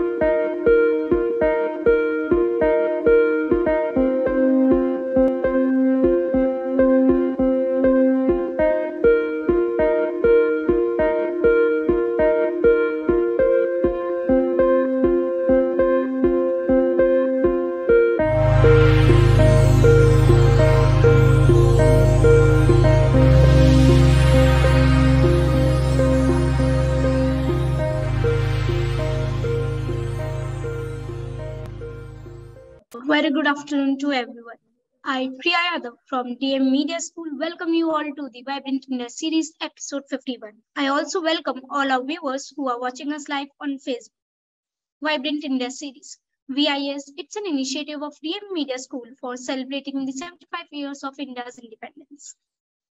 Very Um, from DME Media School, welcome you all to the Vibrant India series, episode 51. I also welcome all our viewers who are watching us live on Facebook. Vibrant India series. VIS, it's an initiative of DME Media School for celebrating the 75 years of India's independence.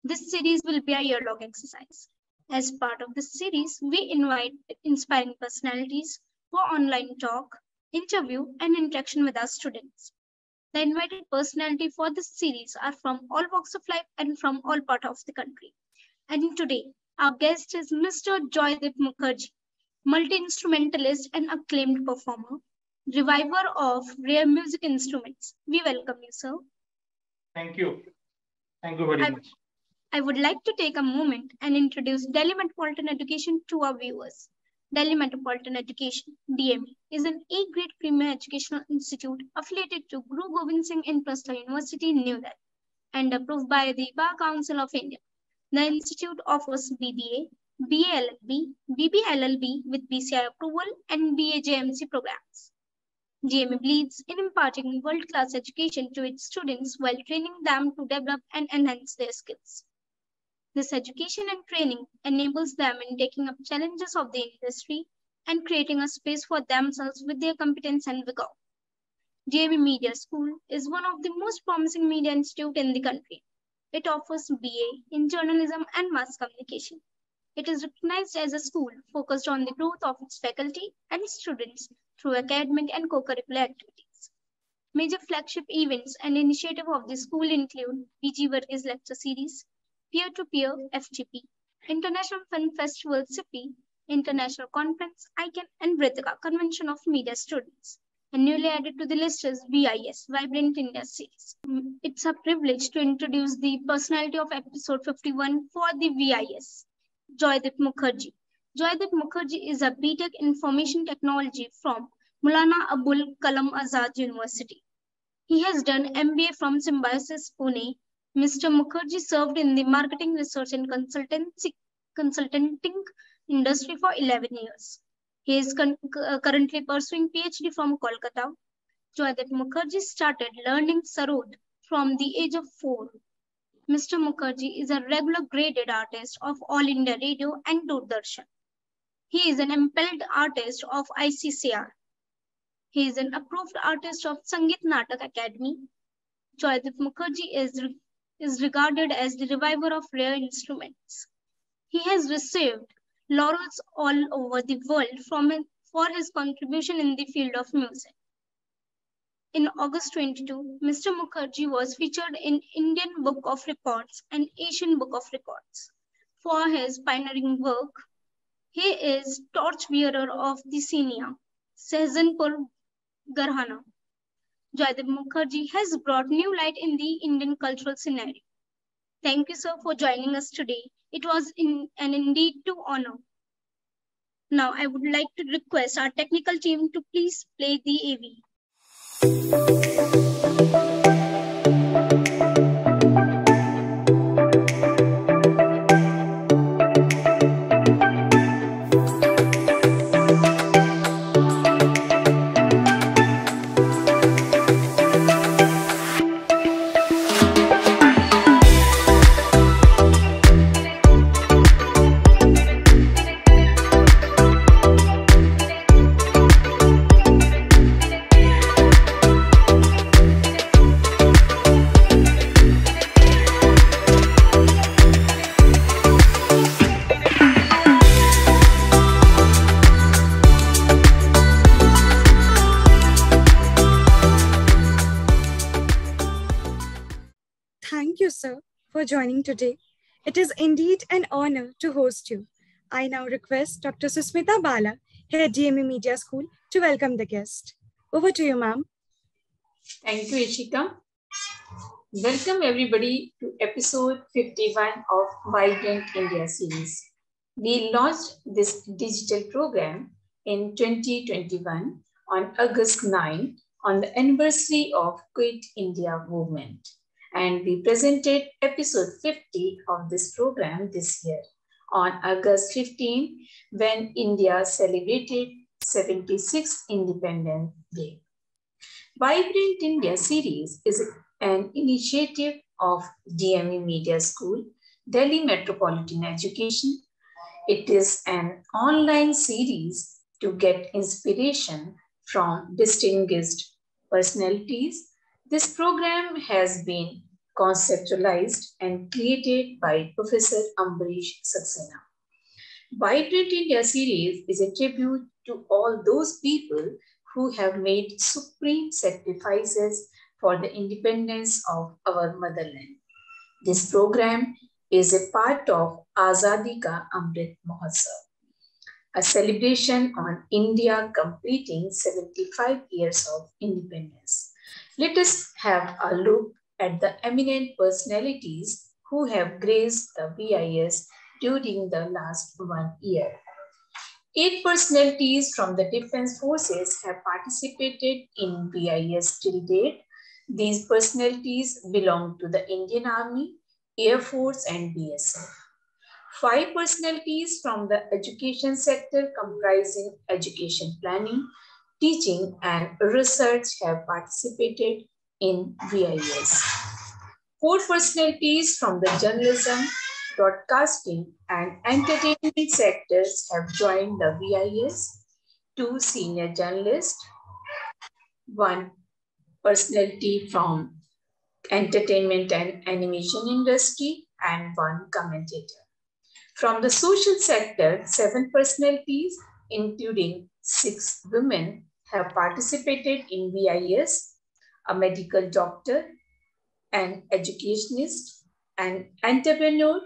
This series will be a year-long exercise. As part of this series, we invite inspiring personalities for online talk, interview, and interaction with our students. The invited personality for this series are from all walks of life and from all parts of the country. And today, our guest is Mr. Joydeep Mukherjee, multi-instrumentalist and acclaimed performer, reviver of rare music instruments. We welcome you, sir. Thank you. Thank you very I- much. I would like to take a moment and introduce Delhi Metropolitan Education to our viewers. Delhi Metropolitan Education, DME, is an A-grade premier educational institute affiliated to Guru Gobind Singh International University, New Delhi, and approved by the Bar Council of India. The institute offers BBA, BA LLB, BB LLB with BCI approval, and BAJMC programs. DME believes in imparting world-class education to its students while training them to develop and enhance their skills. This education and training enables them in taking up challenges of the industry and creating a space for themselves with their competence and vigor. DME Media School is one of the most promising media institute in the country. It offers BA in journalism and mass communication. It is recognized as a school focused on the growth of its faculty and students through academic and co-curricular activities. Major flagship events and initiative of the school include PG Varghese Lecture Series, peer-to-peer FGP, International Film Festival CIPI, International Conference, ICANN, and Vritika, Convention of Media Students. And newly added to the list is VIS, Vibrant India Series. Mm, It's a privilege to introduce the personality of episode 51 for the VIS, Joydeep Mukherjee. Joydeep Mukherjee is a BTech Information Technology from Maulana Abul Kalam Azad University. He has done MBA from Symbiosis Pune Mr. Mukherjee served in the marketing research and consultancy consulting industry for 11 years. He is uh, currently pursuing PhD from Kolkata. Joydeep Mukherjee started learning Sarod from the age of four. Mr. Mukherjee is a regular graded artist of All India Radio and Doordarshan. He is an empanelled artist of ICCR. He is an approved artist of Sangeet Natak Akademi. Joydeep Mukherjee is is regarded as the reviver of rare instruments. He has received laurels all over the world from for his contribution in the field of music. In August 22, Mr. Mukherjee was featured in Indian Book of Records and Asian Book of Records for his pioneering work. He is torchbearer of the Senia, Shahjahanpur Gharana, Joydeep Mukherjee has brought new light in the Indian cultural scenario. Thank you, sir, for joining us today. It was in, an indeed to honor. Now, I would like to request our technical team to please play the AV. joining today. It is indeed an honor to host you. I now request Dr. Susmita Bala, here at DME Media School, to welcome the guest. Over to you, ma'am. Thank you, Ishika. Welcome everybody to episode 51 of Vibrant India series. We launched this digital program in 2021 on August 9 on the anniversary of Quit India movement. And we presented episode 50 of this program this year on August 15 when India celebrated 76th Independence Day. Vibrant India series is an initiative of DME Media School, Delhi Metropolitan Education. It is an online series to get inspiration from distinguished personalities. This program has been conceptualized and created by Professor Ambrish Saxena. Vibrant India series is a tribute to all those people who have made supreme sacrifices for the independence of our motherland. This program is a part of Azadi Ka Amrit Mahotsav, a celebration on India completing 75 years of independence. Let us have a look at the eminent personalities who have graced the VIS during the last one year. Eight personalities from the Defense Forces have participated in VIS till date. These personalities belong to the Indian Army, Air Force, and BSF. Five personalities from the education sector comprising education planning, teaching, and research have participated in VIS. Four personalities from the journalism, broadcasting, and entertainment sectors have joined the VIS. Two senior journalists, one personality from entertainment and animation industry, and one commentator. From the social sector, seven personalities, including six women, have participated in VIS a medical doctor, an educationist, an entrepreneur,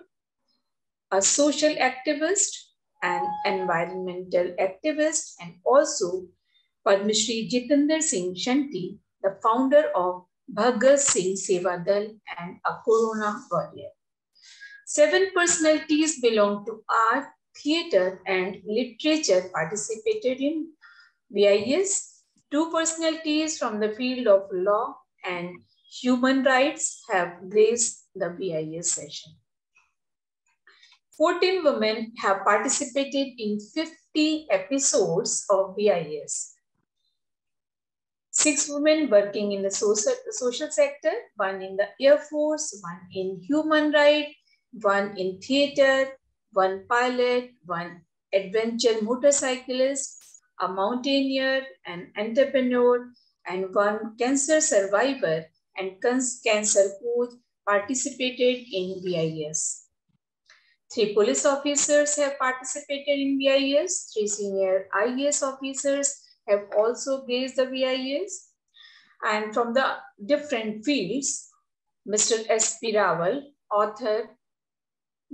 a social activist, an environmental activist, and also Padmashri Jitendra Singh Shunty, the founder of Bhagat Singh Seva Dal and a Corona warrior. Seven personalities belong to art, theater, and literature participated in VIS Two personalities from the field of law and human rights have graced the VIS session. 14 women have participated in 50 episodes of VIS. Six women working in the social, social sector, one in the Air Force, one in human rights, one in theater, one pilot, one adventure motorcyclist, a mountaineer, an entrepreneur, and one cancer survivor and cancer coach participated in VIS. Three police officers have participated in VIS. Three senior IAS officers have also graced the VIS. And from the different fields, Mr. S. P. Rawal, author,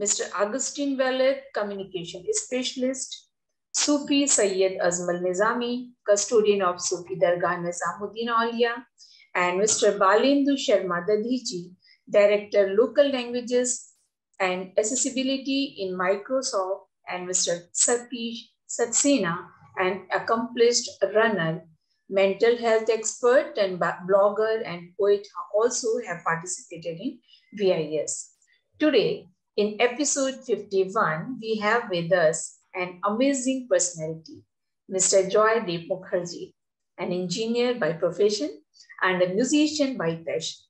Mr. Augustine Wallet, communication specialist, Sufi Sayyid Azmal Nizami, custodian of Sufi Dargah Nizamuddin Aulia, and Mr. Balendu Sharma Dadhich, Director Local Languages and Accessibility in Microsoft, and Mr. Satish Satsena, an accomplished runner, mental health expert and blogger and poet also have participated in VIS. Today, in episode 51, we have with us an amazing personality, Mr. Joydeep Mukherjee, an engineer by profession and a musician by passion.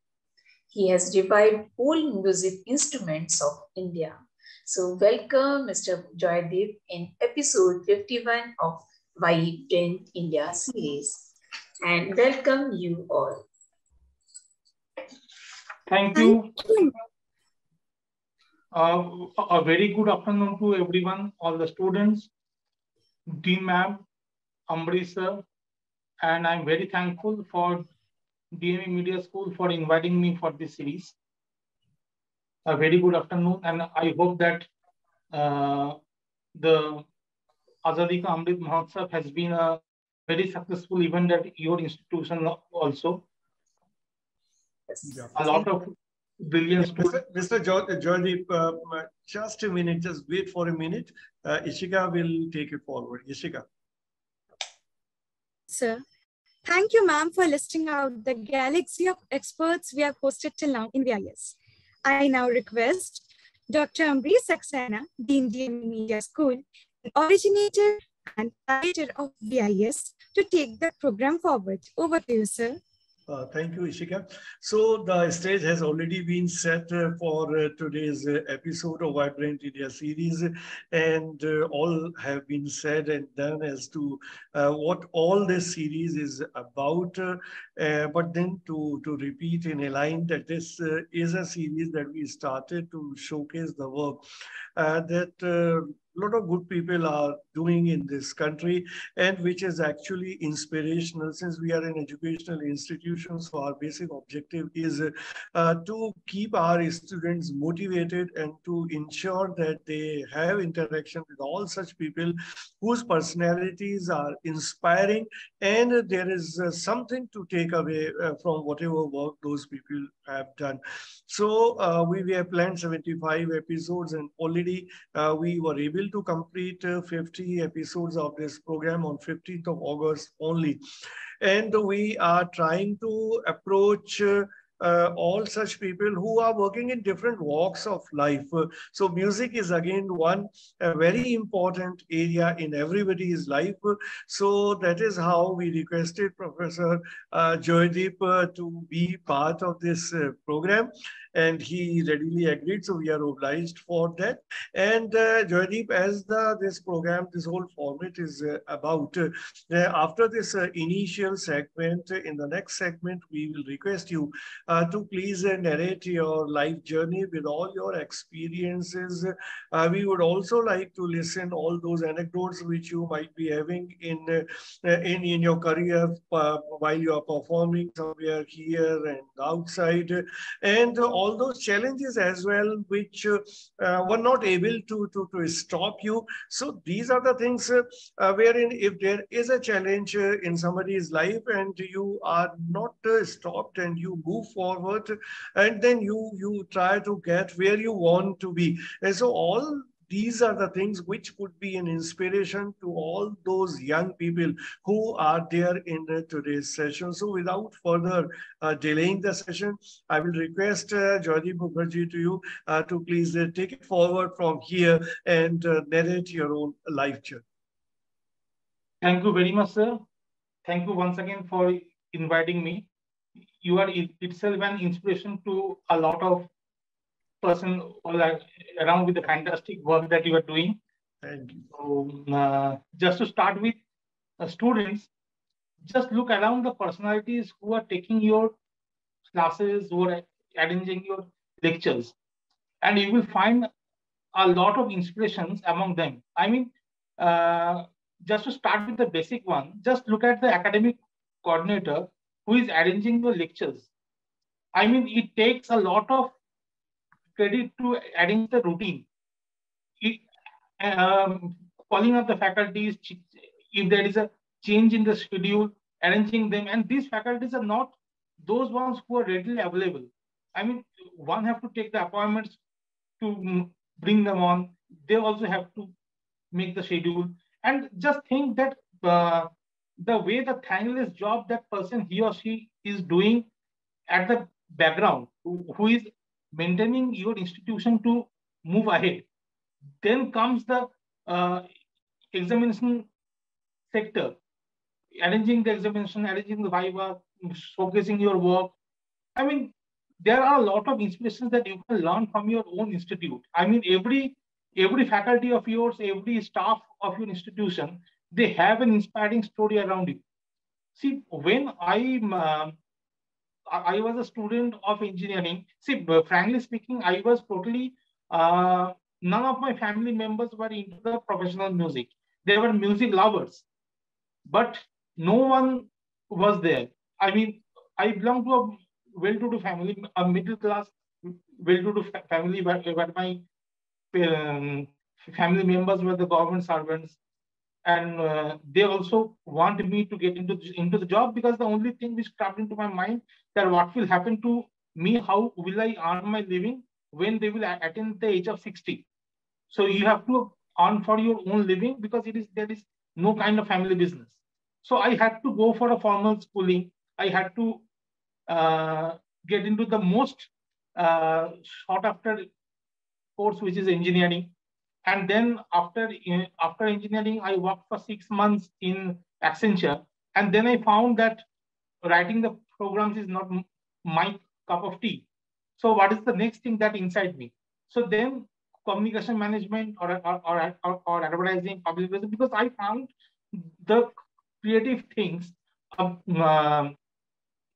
He has revived all music instruments of India. So welcome Mr. Joydeep in episode 51 of Vibrant India series. And welcome you all. Thank you. Uh, a very good afternoon to everyone, all the students, Dean Ma'am, Ambrish sir, and I'm very thankful for DME Media School for inviting me for this series. A very good afternoon, and I hope that uh, the Azadi Ka Amrit Mahotsav has been a very successful event at your institution also. Yeah. A lot of brilliant Mr. Mr. Jordi, uh, just a minute, just wait for a minute. Uh, Ishika will take it forward. Ishika. Sir, thank you, ma'am, for listing out the galaxy of experts we have hosted till now in VIS. I now request Dr. Ambrish Saxena, Dean DME Media School, originator and creator of VIS, to take the program forward. Over to you, sir. Uh, thank you, Ishika. So the stage has already been set uh, for uh, today's uh, episode of Vibrant India series, and uh, all have been said and done as to what all this series is about. but then to, to repeat in a line that this is a series that we started to showcase the work that lot of good people are doing in this country and which is actually inspirational since we are an educational institution. So our basic objective is uh, to keep our students motivated and to ensure that they have interaction with all such people whose personalities are inspiring and there is uh, something to take away uh, from whatever work those people have done. So uh, we, we have planned 75 episodes and already uh, we were able able to complete uh, 50 episodes of this program on 15th of August only. And we are trying to approach uh, uh, all such people who are working in different walks of life. So music is again one very important area in everybody's life. So that is how we requested Professor uh, Joydeep uh, to be part of this uh, program and he readily agreed. So we are obliged for that. And uh, Joydeep, as the this program, this whole format is uh, about, uh, after this uh, initial segment, in the next segment, we will request you uh, to please uh, narrate your life journey with all your experiences. we would also like to listen all those anecdotes which you might be having in in, in your career while you are performing somewhere here and outside. And those challenges as well, which uh, were not able to, to, to stop you. So these are the things uh, uh wherein if there is a challenge uh, in somebody's life and you are not uh, stopped and you move forward and then you, you try to get where you want to be. And so all these are the things which could be an inspiration to all those young people who are there in today's session. So without further uh, delaying the session, I will request uh, Jyoti Mukherjee to you uh, to please uh, take it forward from here and uh, narrate your own life journey. Thank you very much, sir. Thank you once again for inviting me. You are itself an inspiration to a lot of person around with the fantastic work that you are doing. Thank you. So, uh, just to start with, uh, students, just look around the personalities who are taking your classes, who are arranging your lectures, and you will find a lot of inspirations among them. I mean, uh, just to start with the basic one, just look at the academic coordinator who is arranging the lectures. I mean, it takes a lot of credit to adding the routine. It, um, calling up the faculties, if there is a change in the schedule, arranging them, and these faculties are not those ones who are readily available. I mean, one have to take the appointments to bring them on. They also have to make the schedule. And just think that uh, the way the thankless job that person he or she is doing at the background, who, who is maintaining your institution to move ahead. Then comes the uh, examination sector, arranging the examination, arranging the viva, showcasing your work. I mean, there are a lot of inspirations that you can learn from your own institute. I mean, every every faculty of yours, every staff of your institution, they have an inspiring story around you. See, when I uh, I was a student of engineering. See, frankly speaking, I was totally, uh, none of my family members were into the professional music. They were music lovers, but no one was there. I mean, I belong to a well-to-do family, a middle class, well-to-do family where, where my um, family members were the government servants. And uh, they also want me to get into the, into the job because the only thing which comes into my mind that what will happen to me, how will I earn my living when they will attain the age of 60. So you have to earn for your own living because it is there is no kind of family business. So I had to go for a formal schooling. I had to uh, get into the most uh, sought after course, which is engineering. And then after, uh, after engineering, I worked for six months in Accenture. And then I found that writing the programs is not my cup of tea. So what is the next thing that inside me? So then communication management or, or, or, or, or advertising, public because I found the creative things, um, uh,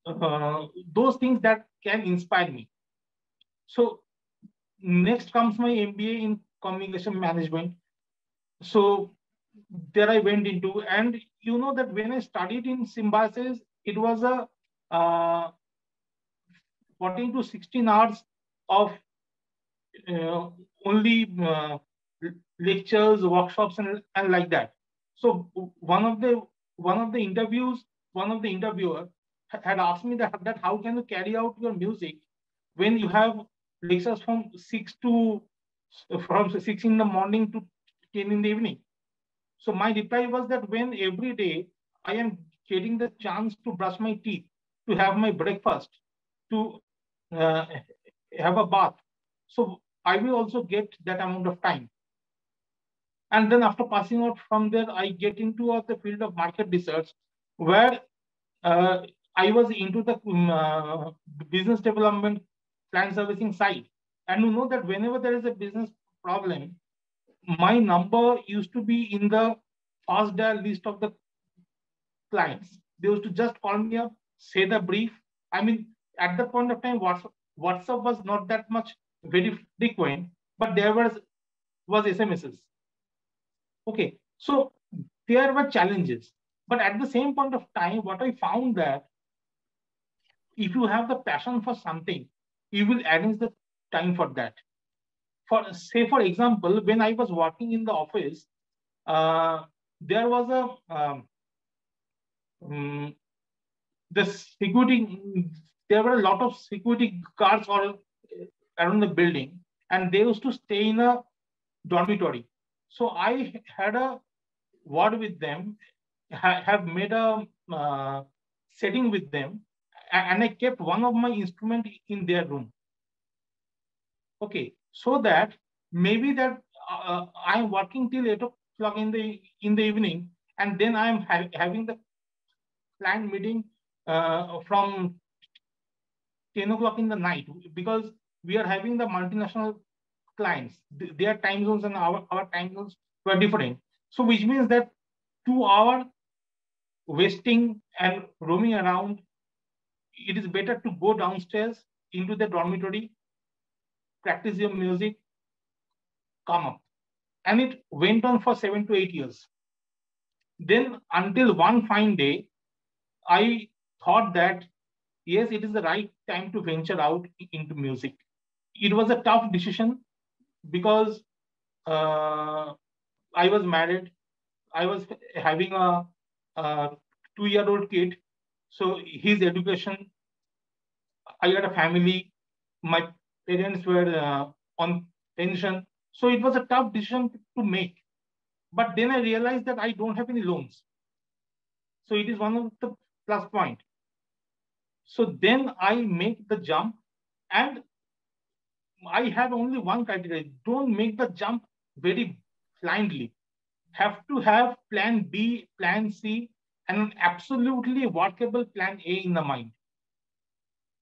uh, those things that can inspire me. So next comes my MBA in communication management. So there I went into, and you know that when I studied in Symbiosis, it was a uh, 14 to 16 hours of uh, only uh, lectures, workshops, and, and like that. So one of the one of the interviews, one of the interviewer had asked me that, that how can you carry out your music when you have lectures from six to from six in the morning to 10 in the evening. So my reply was that when every day I am getting the chance to brush my teeth, to have my breakfast, to uh, have a bath. So I will also get that amount of time. And then after passing out from there, I get into uh, the field of market research, where uh, I was into the um, uh, business development client servicing side. And you know that whenever there is a business problem, my number used to be in the first dial list of the clients. They used to just call me up, say the brief. I mean, at the point of time, WhatsApp, WhatsApp was not that much very frequent, but there was was SMSs. Okay, so there were challenges, but at the same point of time, what I found that if you have the passion for something, you will arrange the time for that. For say, for example, when I was working in the office, uh, there was a um, um, the security. There were a lot of security guards all around the building, and they used to stay in a dormitory. So I had a word with them, ha have made a uh, setting with them, and I kept one of my instrument in their room. Okay, so that maybe that uh, I'm working till eight o'clock in the in the evening, and then I'm ha having the planned meeting uh, from 10 o'clock in the night because we are having the multinational clients. Their time zones and our, our time zones were different. So which means that two hour wasting and roaming around, it is better to go downstairs into the dormitory, practice your music, come up. And it went on for seven to eight years. Then until one fine day, I thought that, yes, it is the right time to venture out into music. It was a tough decision because uh, I was married. I was having a, a two-year-old kid. So his education, I had a family. My parents were uh, on pension. So it was a tough decision to make. But then I realized that I don't have any loans. So it is one of the plus point. So then I make the jump and I have only one criteria. Don't make the jump very blindly. Have to have plan B, plan C, and an absolutely workable plan A in the mind.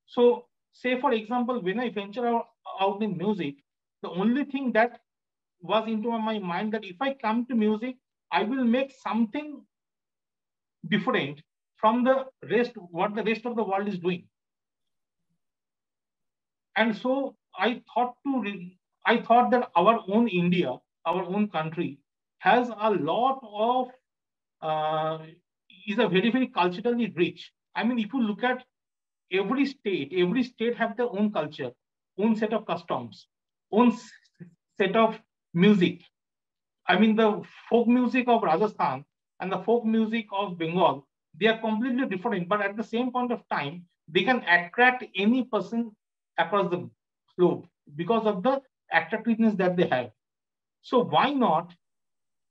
So say for example, when I venture out, out in music, the only thing that was into my mind that if I come to music, I will make something different from the rest, what the rest of the world is doing. And so I thought to, I thought that our own India, our own country, has a lot of, uh, is a very, very culturally rich. I mean, if you look at every state, every state have their own culture, own set of customs, own set of music. I mean, the folk music of Rajasthan and the folk music of Bengal, they are completely different. But at the same point of time, they can attract any person across the globe because of the attractiveness that they have. So why not?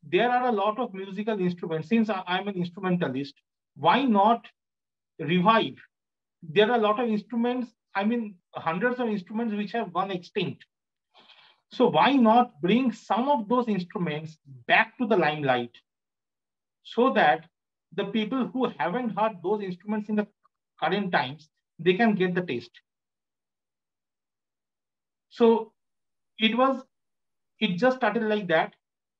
There are a lot of musical instruments. Since I'm an instrumentalist, why not revive? There are a lot of instruments, I mean, hundreds of instruments which have gone extinct. So why not bring some of those instruments back to the limelight so that the people who haven't heard those instruments in the current times, they can get the taste. So it was, it just started like that.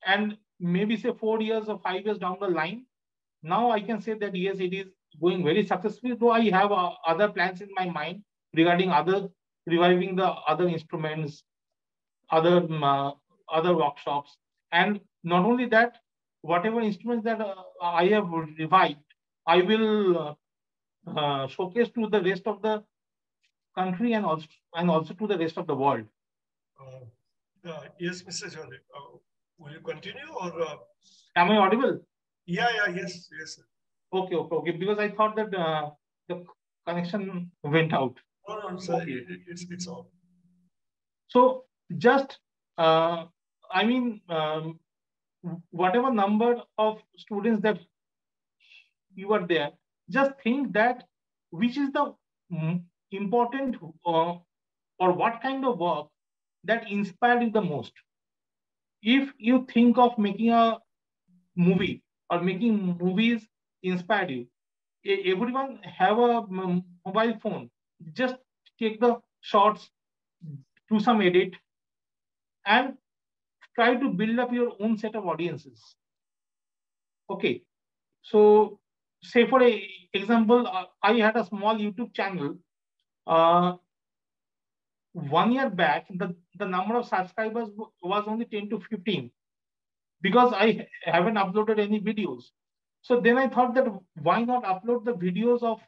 And maybe say four years or five years down the line, now I can say that yes, it is going very successfully, though I have uh, other plans in my mind regarding other reviving the other instruments, other um, uh, other workshops, and not only that, whatever instruments that uh, I have revived, I will uh, uh, showcase to the rest of the country and also and also to the rest of the world. Uh, yes, Mr. Jolly. will you continue or? Am I audible? Yeah, yeah, yes, yes. Sir. Okay, okay, okay. Because I thought that the connection went out. No, no, sir. Okay. It, it's it's all. So just, uh, I mean, um, whatever number of students that you are there, just think that which is the important uh, or what kind of work that inspired you the most. If you think of making a movie or making movies inspired you, everyone have a mobile phone. Just take the shots, do some edit, and try to build up your own set of audiences. Okay, so say for a example, uh, I had a small YouTube channel. Uh, one year back, the, the number of subscribers was only 10 to 15 because I haven't uploaded any videos. So then I thought that why not upload the videos of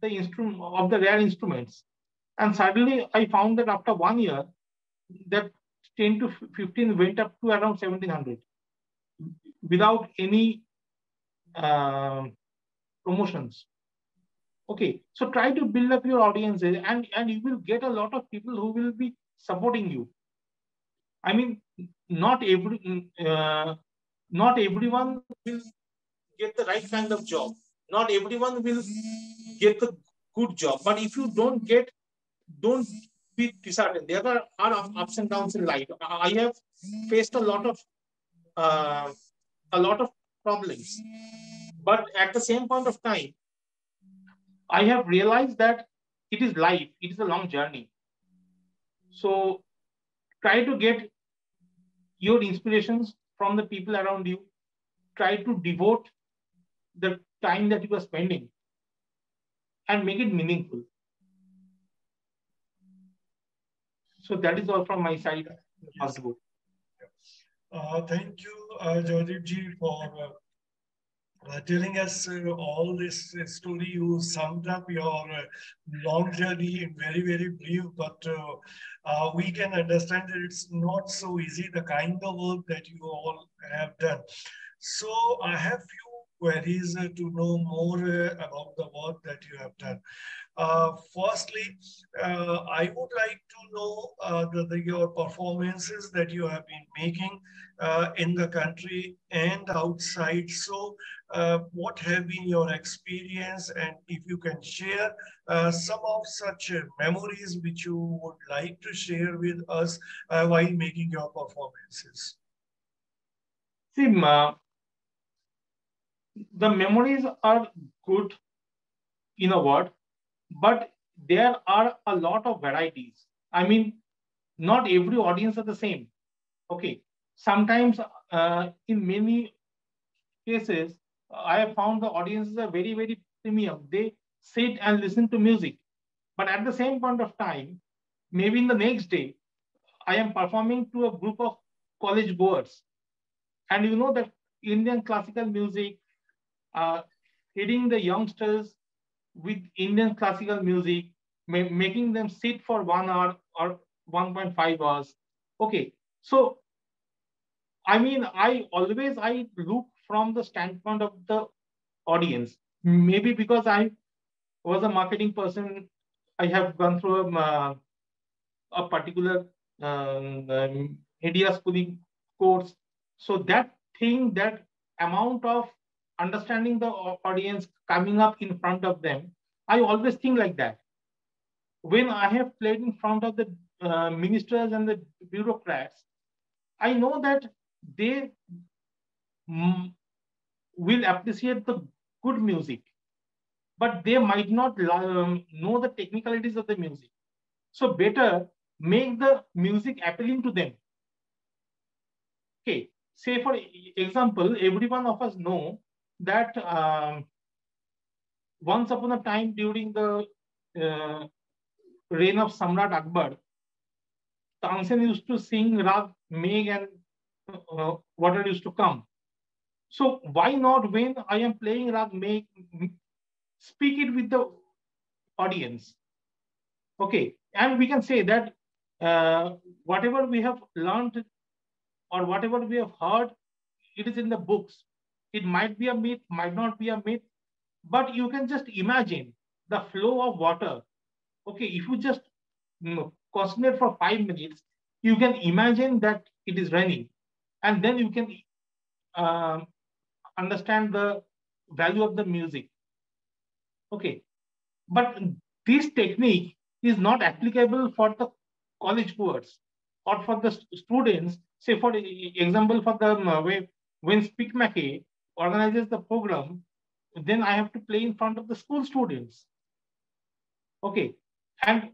the instrument of the rare instruments? And suddenly I found that after one year, that 10 to 15 went up to around 1700 without any uh, promotions. Okay, so try to build up your audiences and, and you will get a lot of people who will be supporting you. I mean, not every, uh, not everyone will get the right kind of job. Not everyone will get the good job. But if you don't get, don't be disheartened. There are, are ups and downs in life. I have faced a lot of uh, a lot of problems. But at the same point of time, I have realized that it is life. It is a long journey. So try to get your inspirations from the people around you. Try to devote the time that you are spending and make it meaningful. So that is all from my side. Yes. Uh, thank you, uh, for uh, uh, telling us uh, all this uh, story. You summed up your uh, long journey in very, very brief, but we can understand that it's not so easy, the kind of work that you all have done. So I have queries to know more about the work that you have done. Uh, firstly, uh, I would like to know uh, the, the, your performances that you have been making uh, in the country and outside. So uh, what have been your experience and if you can share uh, some of such memories which you would like to share with us while making your performances? See, the memories are good in a word but there are a lot of varieties. I mean, not every audience are the same. Okay. Sometimes uh, in many cases, I have found the audiences are very, very premium. They sit and listen to music. But at the same point of time, maybe in the next day, I am performing to a group of college goers. And you know that Indian classical music, uh, hitting the youngsters with Indian classical music, ma making them sit for one hour or 1.5 hours. Okay, so I mean, I always I look from the standpoint of the audience. Maybe because I was a marketing person, I have gone through a, uh, a particular um, um, media schooling course. So that thing, that amount of understanding the audience coming up in front of them, I always think like that. When I have played in front of the uh, ministers and the bureaucrats, I know that they mm, will appreciate the good music, but they might not um, know the technicalities of the music. So better make the music appealing to them. Okay, say for example, every one of us know that um, once upon a time during the uh, reign of Samrat Akbar, Tansen used to sing Rag Megh and uh, water used to come. So why not when I am playing Rag Megh, speak it with the audience. Okay, and we can say that uh, whatever we have learned or whatever we have heard, it is in the books. It might be a myth, might not be a myth, but you can just imagine the flow of water. Okay, if you just know, concentrate for five minutes, you can imagine that it is raining. And then you can uh, understand the value of the music. Okay, but this technique is not applicable for the college goers or for the students. Say, for example, for the mm, uh, way when SPIC MACAY organizes the program, then I have to play in front of the school students. Okay, and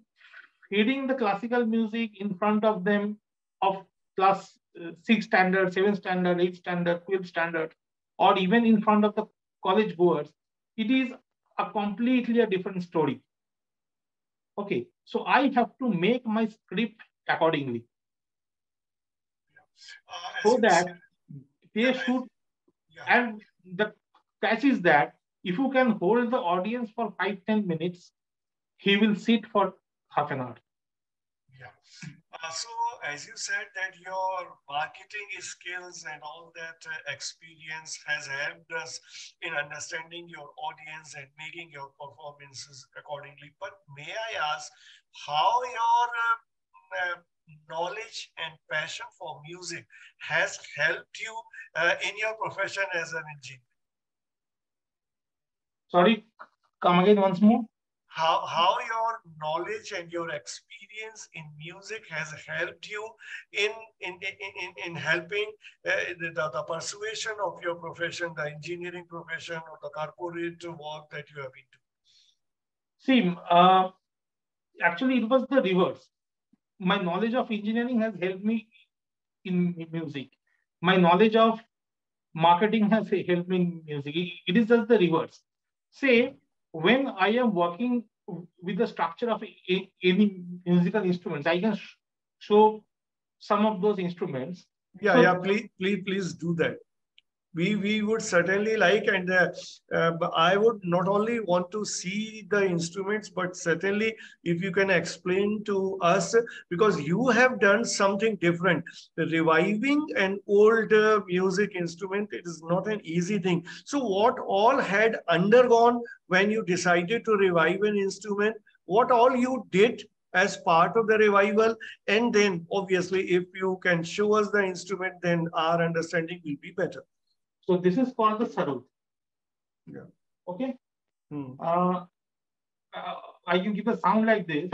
hearing the classical music in front of them of class uh, 6 standard, 7 standard, 8 standard, 12 standard, or even in front of the college goers, it is a completely a different story. Okay, so I have to make my script accordingly. Uh, so that they should. And the catch is that if you can hold the audience for five ten minutes, he will sit for half an hour. Yeah. Uh, so as you said that your marketing skills and all that uh, experience has helped us in understanding your audience and making your performances accordingly. But may I ask how your uh, uh knowledge and passion for music has helped you uh, in your profession as an engineer? Sorry, come again once more how, how your knowledge and your experience in music has helped you in, in, in, in, in helping uh, the, the persuasion of your profession, the engineering profession or the corporate work that you have been doing? See, uh, actually it was the reverse. My knowledge of engineering has helped me in music. My knowledge of marketing has helped me in music. It is just the reverse. Say, when I am working with the structure of a, any musical instruments, I can show some of those instruments. Yeah, so, yeah, please, please, please do that we we would certainly like and uh, uh, i would not only want to see the instruments but certainly if you can explain to us because you have done something different. Reviving an old uh, music instrument it is not an easy thing. So what all had undergone when you decided to revive an instrument what all you did as part of the revival and then obviously if you can show us the instrument then our understanding will be better so this is called the sarod. Yeah. Okay. Hmm. Uh, uh, I can give a sound like this.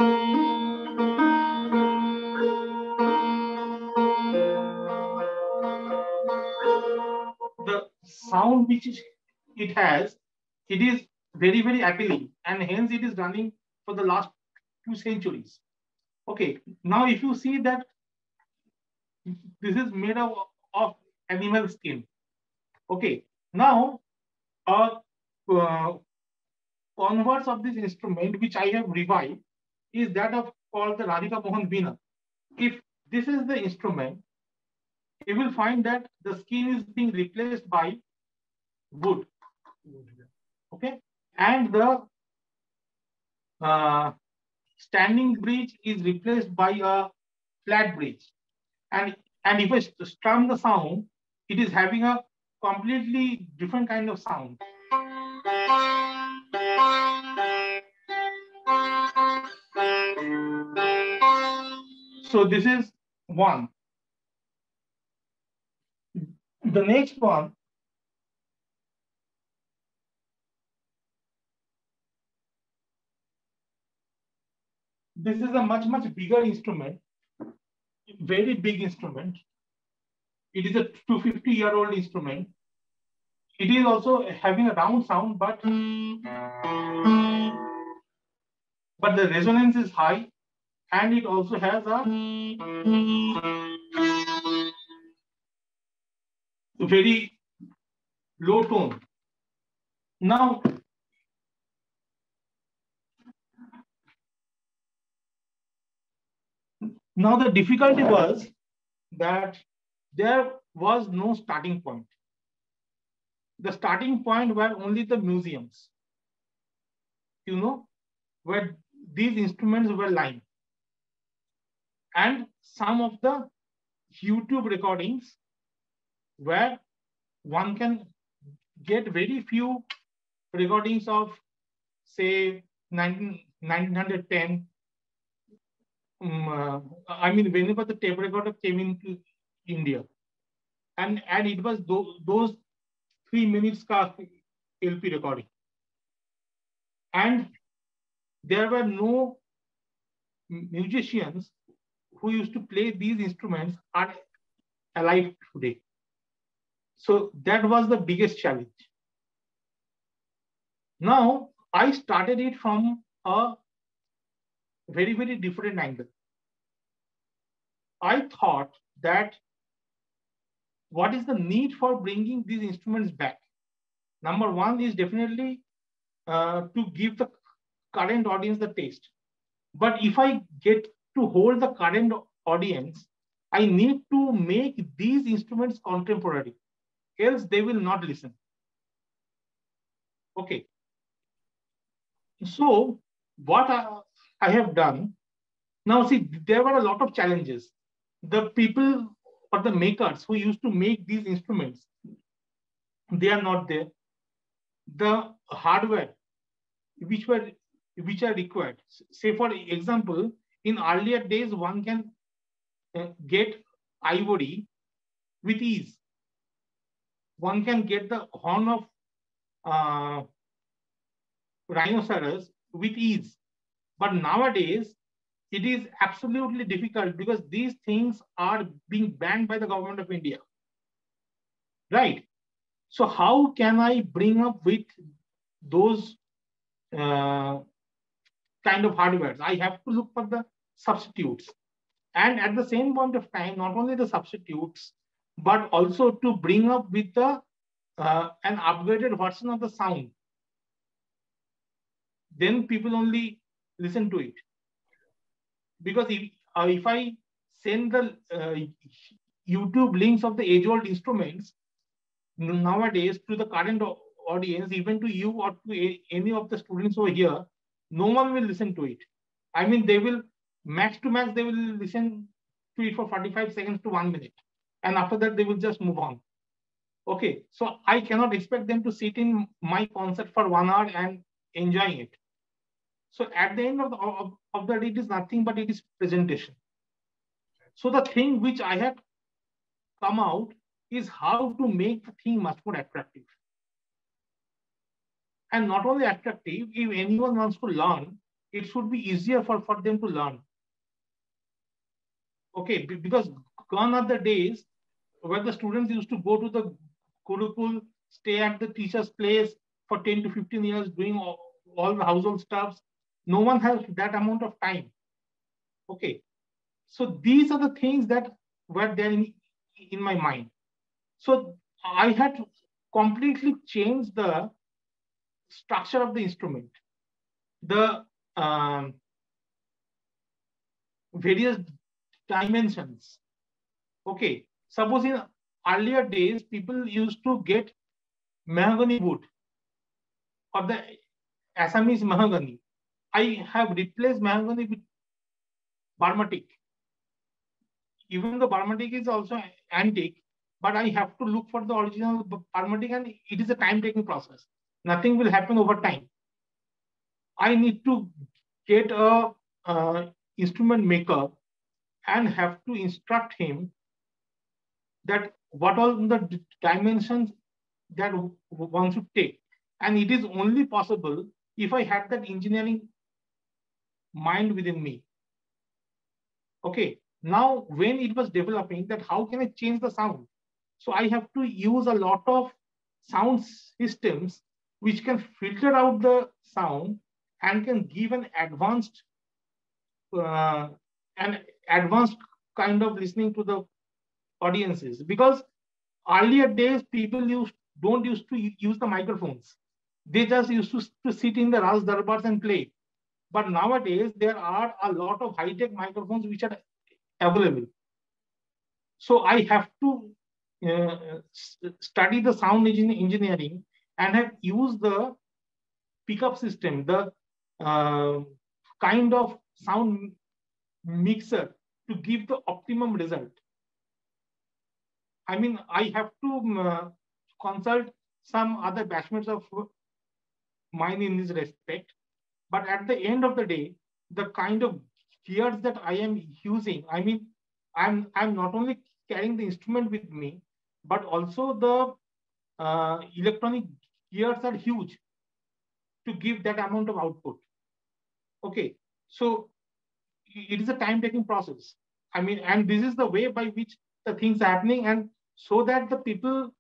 The sound which it has, it is very, very appealing and hence it is running for the last two centuries. Okay, now if you see that this is made of, of animal skin. Okay, now a uh, converse of this instrument, which I have revived, is that of called the Radhika Mohan Veena. If this is the instrument, you will find that the skin is being replaced by wood. Okay, and the uh, standing bridge is replaced by a flat bridge. And And if I strum the sound, it is having a completely different kind of sound. So this is one. The next one this is a much, much bigger instrument, very big instrument. It is a 250 year old instrument. It is also having a round sound, but, but the resonance is high and it also has a very low tone. Now, Now the difficulty was that there was no starting point. The starting point were only the museums, you know, where these instruments were lying. And some of the YouTube recordings where one can get very few recordings of, say, 19, 1910 um, uh, I mean, whenever the tape recorder came into India, and and it was those, those three minutes ka LP recording, and there were no musicians who used to play these instruments are alive today. So that was the biggest challenge. Now I started it from a very, very different angle. I thought that what is the need for bringing these instruments back? Number one is definitely uh, to give the current audience the taste. But if I get to hold the current audience, I need to make these instruments contemporary, else they will not listen. Okay. So what I, I have done. Now, see, there were a lot of challenges. The people or the makers who used to make these instruments, they are not there. The hardware which were which are required. Say, for example, in earlier days, one can uh, get ivory with ease. One can get the horn of uh, rhinoceros with ease. But nowadays, it is absolutely difficult because these things are being banned by the government of India. Right? So how can I bring up with those uh, kind of hardware? I have to look for the substitutes. And at the same point of time, not only the substitutes, but also to bring up with the uh, an upgraded version of the sound. Then people only listen to it. Because if, uh, if I send the uh, YouTube links of the age-old instruments nowadays to the current audience, even to you or to any of the students over here, no one will listen to it. I mean, they will max to max, they will listen to it for 45 seconds to one minute. And after that, they will just move on. Okay, so I cannot expect them to sit in my concert for one hour and enjoying it. So at the end of the, of, of that, it is nothing but it is presentation. So the thing which I have come out is how to make the thing much more attractive. And not only attractive, if anyone wants to learn, it should be easier for, for them to learn. Okay, because gone are the days where the students used to go to the Gurukul, stay at the teacher's place for 10 to 15 years, doing all, all the household stuffs, no one has that amount of time. Okay. So these are the things that were there in, in my mind. So I had completely changed the structure of the instrument, the um, various dimensions. Okay, suppose in earlier days, people used to get mahogany wood or the Assamese mahogany I have replaced mahogany with Burma teak. even though Burma teak is also antique, but I have to look for the original Burma teak and it is a time taking process. Nothing will happen over time. I need to get a uh, instrument maker and have to instruct him that what all the dimensions that one should take. And it is only possible if I had that engineering mind within me. Okay, now when it was developing that how can I change the sound? So I have to use a lot of sound systems which can filter out the sound and can give an advanced uh, an advanced kind of listening to the audiences because earlier days people used don't used to use the microphones they just used to, to sit in the Ras Darbars and play but nowadays there are a lot of high-tech microphones which are available so i have to uh, study the sound engineering and have used the pickup system the uh, kind of sound mixer to give the optimum result. I mean, I have to uh, consult some other batchmates of mine in this respect. But at the end of the day, the kind of gears that I am using, I mean, I'm, I'm not only carrying the instrument with me, but also the uh, electronic gears are huge to give that amount of output. Okay, so it is a time taking process. I mean, and this is the way by which the things are happening. And so that the people,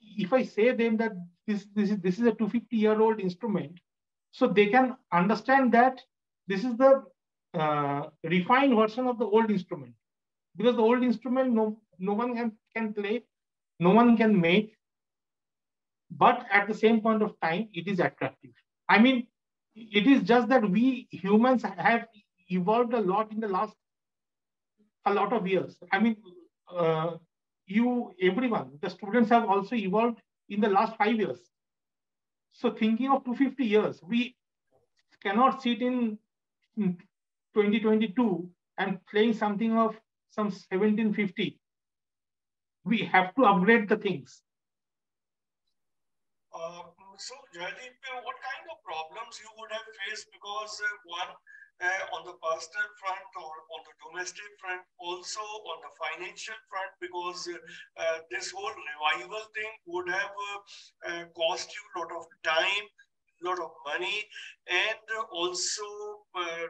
if I say them that this, this, is, this is a 250 year old instrument, so they can understand that this is the uh, refined version of the old instrument. Because the old instrument, no, no one can, can play, no one can make, but at the same point of time, it is attractive. I mean, it is just that we humans have evolved a lot in the last a lot of years. I mean, uh, you, everyone, the students have also evolved in the last five years. So thinking of 250 years, we cannot sit in 2022 and playing something of some 1750. We have to upgrade the things. Uh, so, what kind of problems you would have faced? Because uh, one, uh, on the personal front or on the domestic front, also on the financial front, because uh, uh this whole revival thing would have uh, uh, cost you a lot of time, a lot of money, and also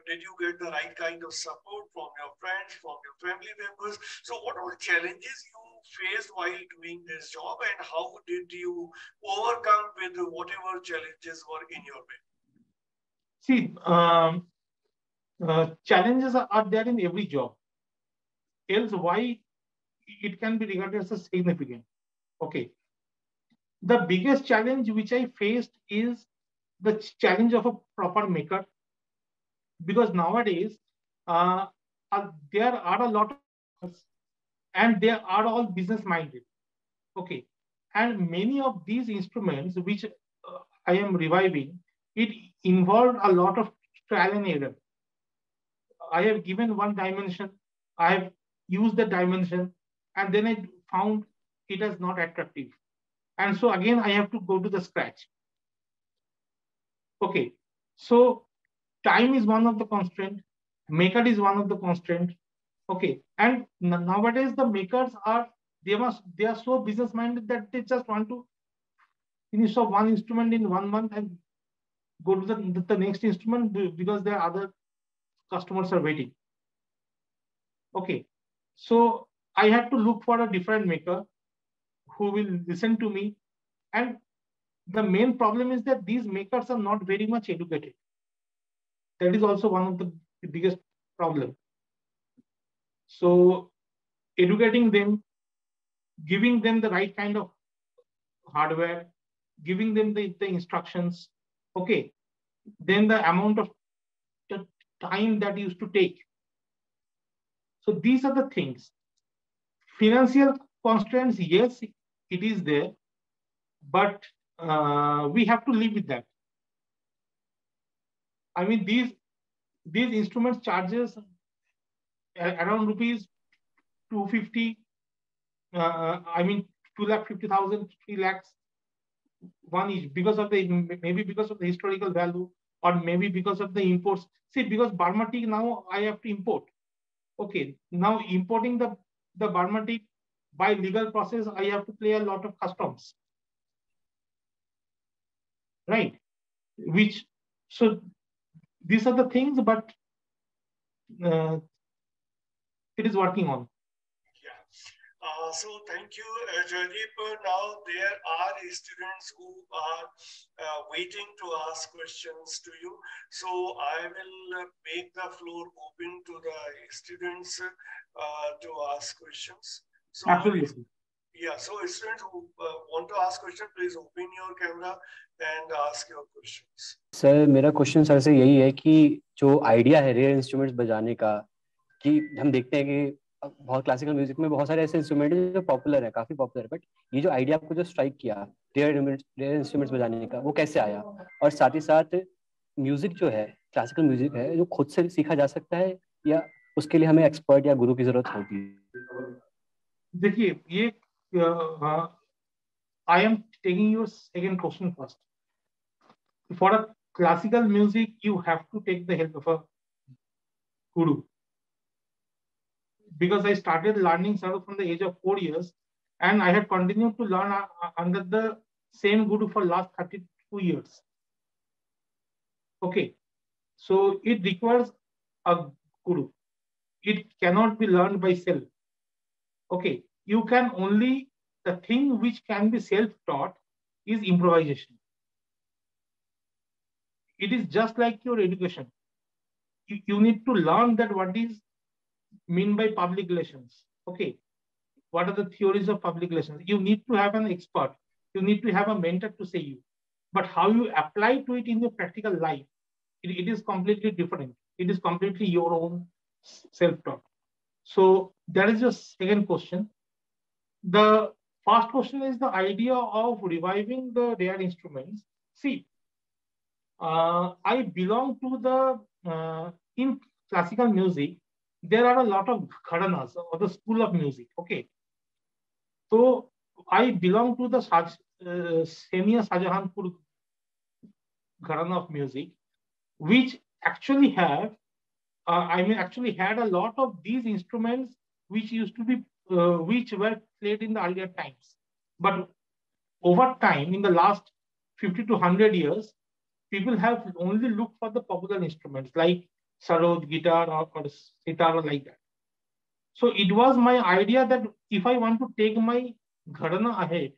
did you get the right kind of support from your friends, from your family members? So, what are the challenges you faced while doing this job, and how did you overcome with whatever challenges were in your way? See, um, uh, challenges are, there in every job. Else, why it can be regarded as a significant? Okay. The biggest challenge which I faced is the challenge of a proper maker. Because nowadays, uh, uh, there are a lot of and they are all business minded. Okay. And many of these instruments which uh, I am reviving, it involved a lot of trial and error. I have given one dimension, I have used the dimension, and then I found it is not attractive. And so again, I have to go to the scratch. Okay, so time is one of the constraint, maker is one of the constraint. Okay, and nowadays the makers are they must they are so business minded that they just want to finish off one instrument in one month and go to the, the next instrument because there are other customers are waiting. Okay, so I have to look for a different maker who will listen to me. And the main problem is that these makers are not very much educated. That is also one of the biggest problem. So educating them, giving them the right kind of hardware, giving them the, the instructions, okay, then the amount of time that used to take. So these are the things. Financial constraints, yes, it is there, but uh, we have to live with that. I mean, these these instruments charges around rupees 250, uh, I mean, 2 lakh 50,000, 3 lakhs, one is because of the, maybe because of the historical value or maybe because of the imports. See, because Burma teak now I have to import. Okay, now importing the, the Burma teak by legal process, I have to pay a lot of customs. Right? Which, so these are the things, but uh, it is working on. Uh, so thank you, uh, Jaydeep. Now there are students who are uh, waiting to ask questions to you. So I will uh, make the floor open to the students uh, to ask questions. So, Absolutely. Yeah, so students who uh, want to ask questions, please open your camera and ask your questions. Sir, मेरा question sir से यही है कि जो idea है rare instruments बजाने का कि हम देखते हैं कि बहुत क्लासिकल म्यूज़िक में बहुत सारे ऐसे इंस्ट्रूमेंट हैं जो पॉपुलर है, काफ़ी पॉपुलर बट ये जो आइडिया आपको जो स्ट्राइक किया रेयर रेयर इंस्ट्रूमेंट्स बजाने का, वो कैसे आया? और साथ ही साथ म्यूज़िक जो है क्लासिकल म्यूज़िक है, जो खुद से सीखा जा सकता है या उसके लिए हमें एक्सपर्ट या गुरु की ज़रूरत होती है देखिए, ये I am taking your second question first for a classical music, you have to take the help of a guru. Because I started learning sarod from the age of four years, and I had continued to learn uh, under the same guru for last 32 years. Okay, so it requires a guru. It cannot be learned by self. Okay, you can only, the thing which can be self-taught is improvisation. It is just like your education. You, you need to learn that what is mean by public relations? Okay. What are the theories of public relations? You need to have an expert. You need to have a mentor to say you. But how you apply to it in your practical life, it, it is completely different. It is completely your own self-talk. So that is your second question. The first question is the idea of reviving the rare instruments. See, uh, I belong to the, uh, in classical music, there are a lot of gharanas or the school of music. Okay. So I belong to the Saj, uh, Senia Shahjahanpur gharana of music, which actually have, uh, I mean, actually had a lot of these instruments which used to be, uh, which were played in the earlier times. But over time, in the last 50 to 100 years, people have only looked for the popular instruments like sarod, guitar, or, or sitar, like that. So it was my idea that if I want to take my gharana ahead,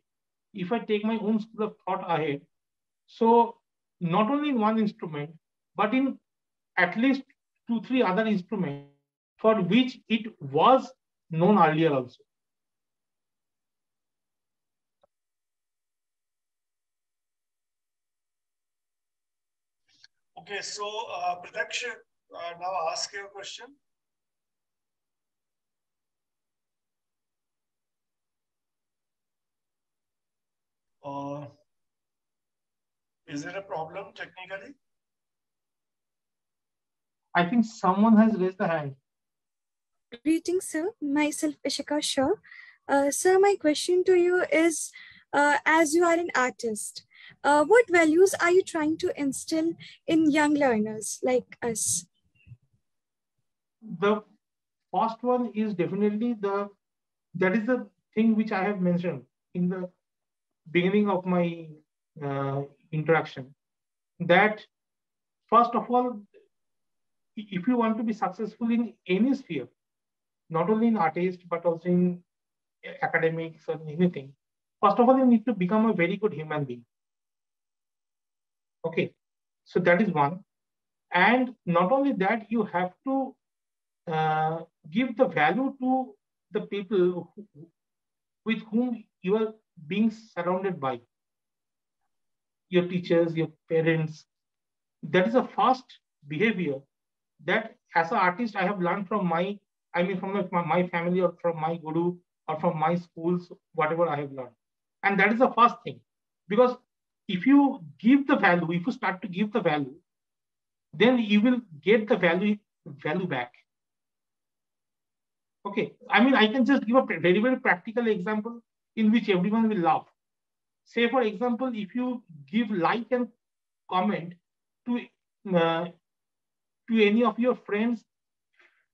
if I take my own school of thought ahead, so not only in one instrument, but in at least two, three other instruments for which it was known earlier also. Okay, so uh, uh, now ask your question. Uh, is there a problem technically? I think someone has raised the hand. Greetings, sir. Myself, Ishika Shah. Uh, sir, my question to you is, uh, as you are an artist, uh, what values are you trying to instill in young learners like us? The first one is definitely the, that is the thing which I have mentioned in the beginning of my uh, interaction. That first of all, if you want to be successful in any sphere, not only in artist, but also in academics or anything, first of all, you need to become a very good human being. Okay, so that is one. And not only that, you have to uh, give the value to the people who, with whom you are being surrounded by your teachers, your parents. That is a first behavior that as an artist, I have learned from my, I mean, from my, my family or from my guru or from my schools, whatever I have learned. And that is the first thing. Because if you give the value, if you start to give the value, then you will get the value value back. Okay, I mean, I can just give a very, very practical example in which everyone will laugh. Say, for example, if you give like and comment to, uh, to any of your friends'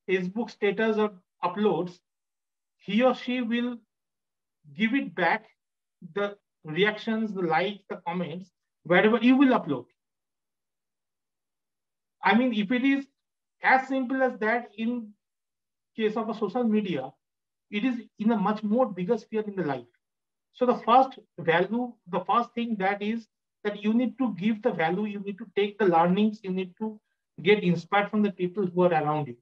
Facebook status or uploads, he or she will give it back the reactions, the likes, the comments, wherever you will upload. I mean, if it is as simple as that in case of a social media, it is in a much more bigger sphere in the life. So the first value, the first thing that is that you need to give the value, you need to take the learnings, you need to get inspired from the people who are around you.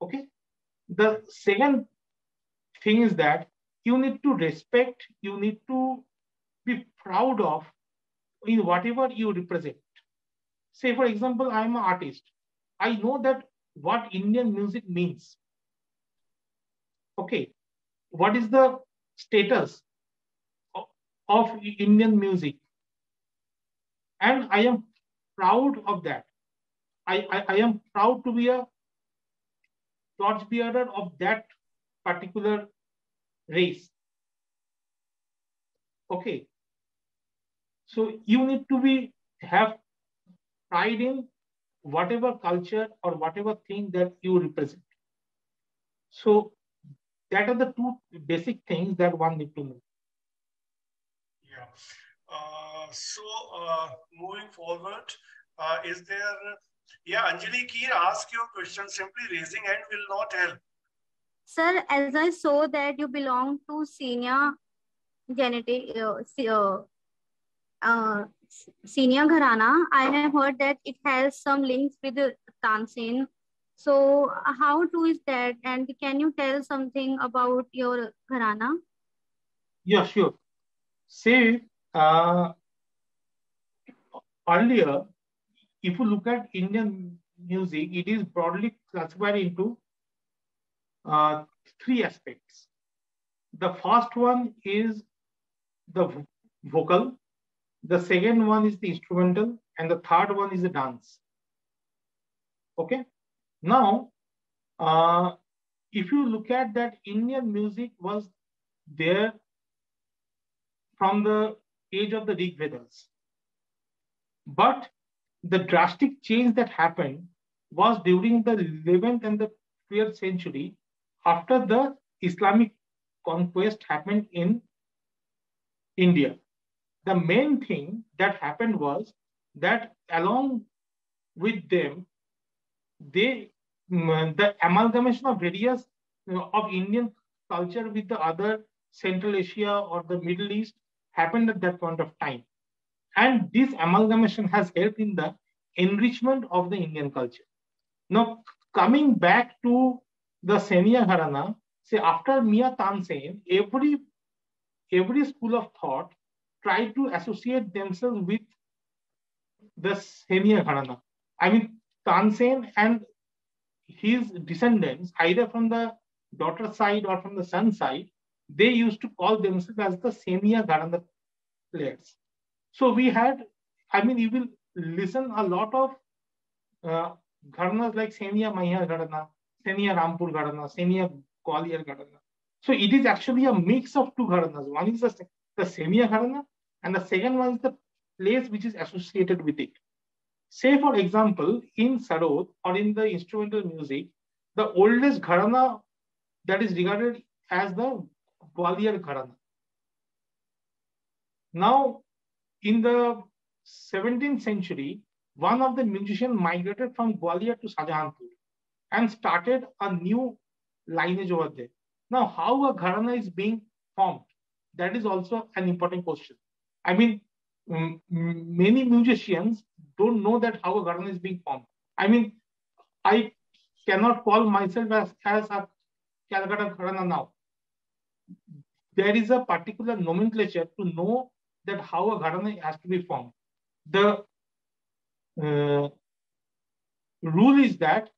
Okay. The second thing is that you need to respect, you need to be proud of in whatever you represent. Say, for example, I'm an artist. I know that what Indian music means. Okay, what is the status of Indian music? And I am proud of that. I, I, I am proud to be a torchbearer of that particular race. Okay. So you need to be have pride in whatever culture or whatever thing that you represent. So that are the two basic things that one need to know. Yeah. Uh, so uh, moving forward, uh, is there, yeah, Anjali Keer, ask your question. Simply raising hand will not help. Sir, as I saw that you belong to Senia Gharana, uh, uh, uh, Senia Gharana, I have heard that it has some links with Tansen. So how true is that? And can you tell something about your Gharana? Yeah, sure. See, uh, earlier, if you look at Indian music, it is broadly classified into uh, three aspects. The first one is the vocal, the second one is the instrumental, and the third one is the dance. Okay. Now, uh, if you look at that, Indian music was there from the age of the Rig Vedas. But the drastic change that happened was during the 11th and the 12th century after the Islamic conquest happened in India. The main thing that happened was that along with them, they mm, the amalgamation of various you know, of Indian culture with the other Central Asia or the Middle East happened at that point of time. And this amalgamation has helped in the enrichment of the Indian culture. Now, coming back to the Senia Gharana, say after Mia Tansen, every, every school of thought tried to associate themselves with the Senia Gharana. I mean, Tansen and his descendants, either from the daughter side or from the son side, they used to call themselves as the Senia Gharana players. So we had, I mean, you will listen a lot of uh, Gharanas like Senia Maihar Gharana, Senia Rampur Gharana, Senia Gwalior Gharana. So it is actually a mix of two Gharanas. One is the, the Senia Gharana and the second one is the place which is associated with it. Say, for example, in Sarod or in the instrumental music, the oldest Gharana that is regarded as the Gwalior Gharana. Now, in the 17th century, one of the musicians migrated from Gwalior to Shahjahanpur and started a new lineage over there. Now, how a gharana is being formed, that is also an important question. I mean, many musicians don't know that how a gharana is being formed. I mean, I cannot call myself as, as a Calcutta gharana now. There is a particular nomenclature to know that how a gharana has to be formed. The uh, rule is that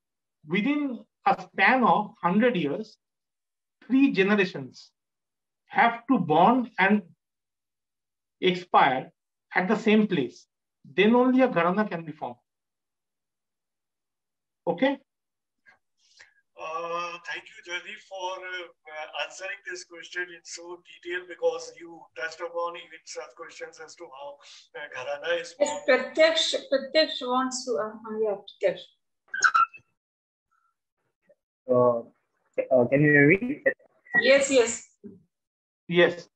within a span of 100 years, three generations have to born and expire at the same place. Then only a gharana can be formed. Okay? Uh, thank you, Jali, for uh, answering this question in so detail because you touched upon even such questions as to how uh, Gharana is Yes, Pratyaksh, Pratyaksh wants to, uh, yeah, Pratyaksh. Uh, uh, can you hear me? Yes, yes. Yes.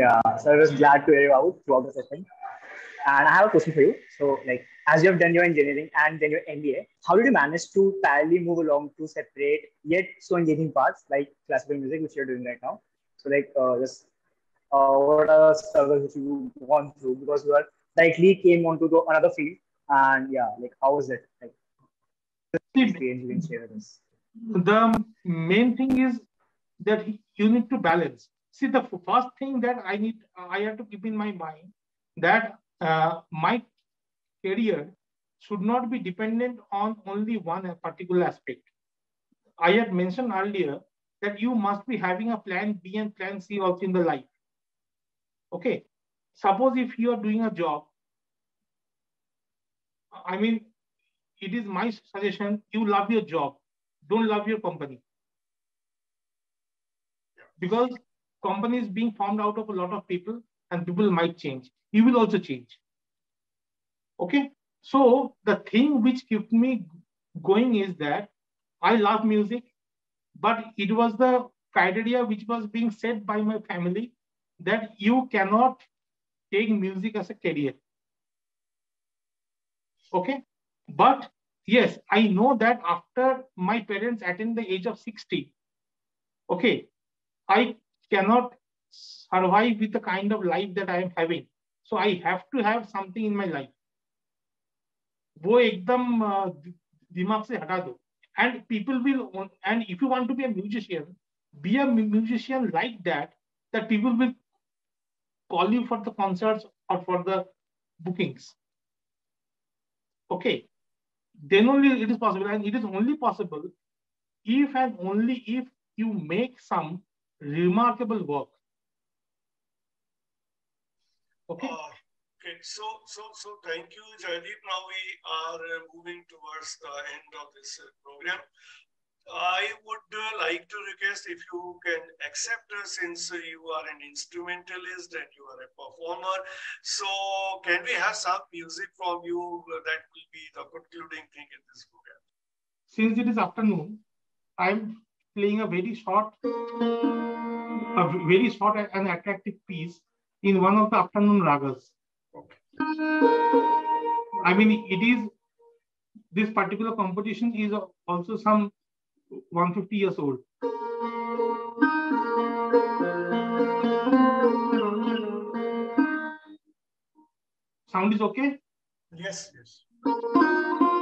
Yeah, so I was glad to hear you out throughout the session. And I have a question for you. So, like, as you have done your engineering and then your MBA, how did you manage to parallelly move along to separate yet so engaging parts like classical music, which you're doing right now? So, like, uh, just uh, what are the struggles which you gone through because you are likely came onto the, another field, and yeah, like, how was it? Like, experience you can share with us. The main thing is that you need to balance. See, the first thing that I need, I have to keep in my mind that uh, my career should not be dependent on only one particular aspect. I had mentioned earlier that you must be having a plan B and plan C also in the life. Okay. Suppose if you are doing a job, I mean, it is my suggestion, you love your job, don't love your company. Because company is being formed out of a lot of people and people might change. You will also change. Okay. So the thing which kept me going is that I love music, but it was the criteria which was being set by my family that you cannot take music as a career. Okay. But yes, I know that after my parents attain the age of 60, okay, I cannot survive with the kind of life that I am having. So I have to have something in my life. वो एकदम दिमाग से हटा दो and people will and if you want to be a musician be a musician like that that people will call you for the concerts or for the bookings okay then only it is possible and it is only possible if and only if you make some remarkable work okay Uh, okay, so so so thank you, Joydeep. Now we are uh, moving towards the end of this uh, program. I would uh, like to request if you can accept uh, since you are an instrumentalist and you are a performer. So can we have some music from you that will be the concluding thing in this program? since it is afternoon i'm playing a very short a very short and attractive piece in one of the afternoon ragas. I mean it is this particular composition is also some 150 years old. Sound is okay? Yes, yes.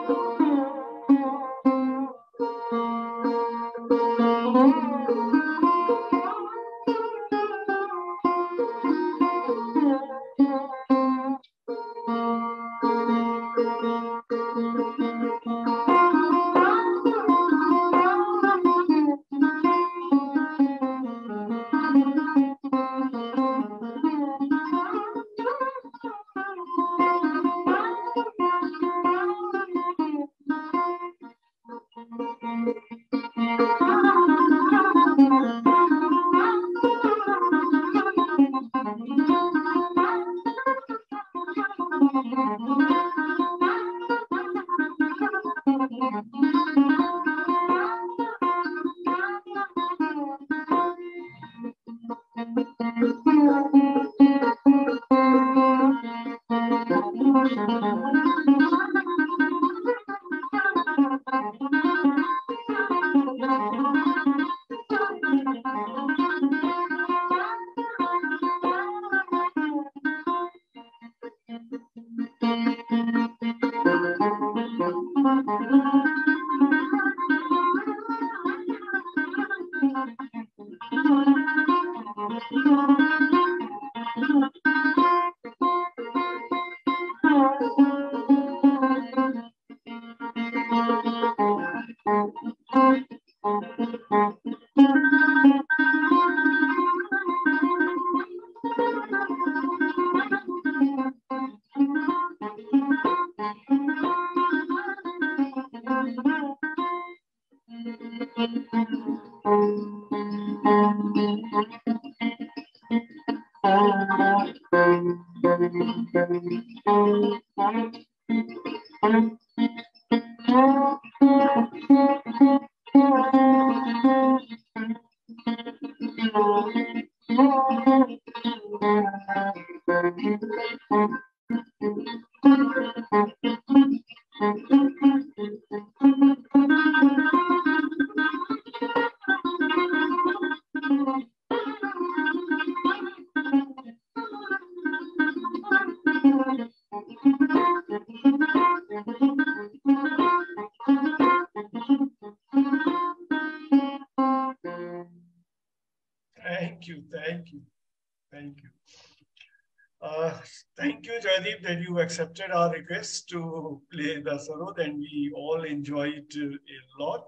Request to play the Sarod, and we all enjoyed a lot.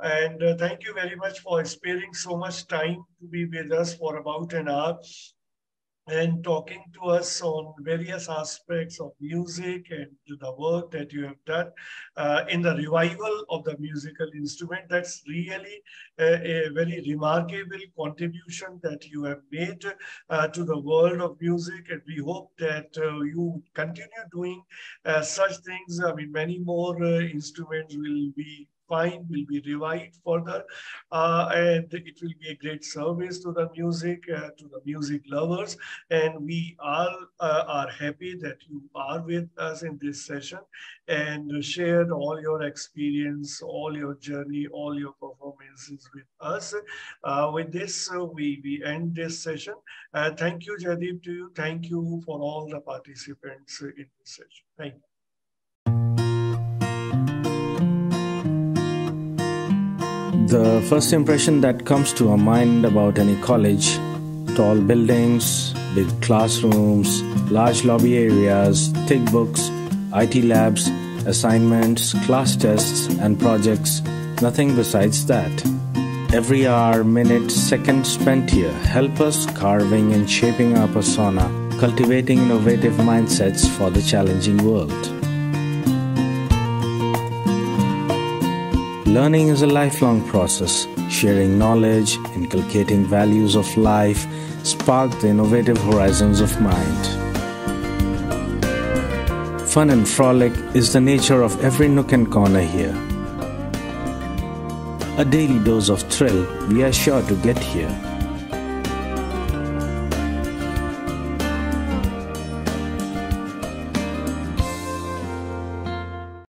And uh, thank you very much for sparing so much time to be with us for about an hour and talking to us on various aspects of music and the work that you have done uh, in the revival of the musical instrument. That's really a, a very remarkable contribution that you have made uh, to the world of music. And we hope that uh, you continue doing uh, such things. I mean, many more uh, instruments will be will be revived further, uh, and it will be a great service to the music, uh, to the music lovers. And we all uh, are happy that you are with us in this session and shared all your experience, all your journey, all your performances with us. Uh, with this, uh, we, we end this session. Uh, thank you, Joydeep, to you. Thank you for all the participants in this session. Thank you. The first impression that comes to our mind about any college tall buildings, big classrooms, large lobby areas, thick books, IT labs, assignments, class tests, and projects, nothing besides that. Every hour, minute, second spent here help us carving and shaping our persona, cultivating innovative mindsets for the challenging world. Learning is a lifelong process. Sharing knowledge, inculcating values of life, spark the innovative horizons of mind. Fun and frolic is the nature of every nook and corner here. A daily dose of thrill we are sure to get here.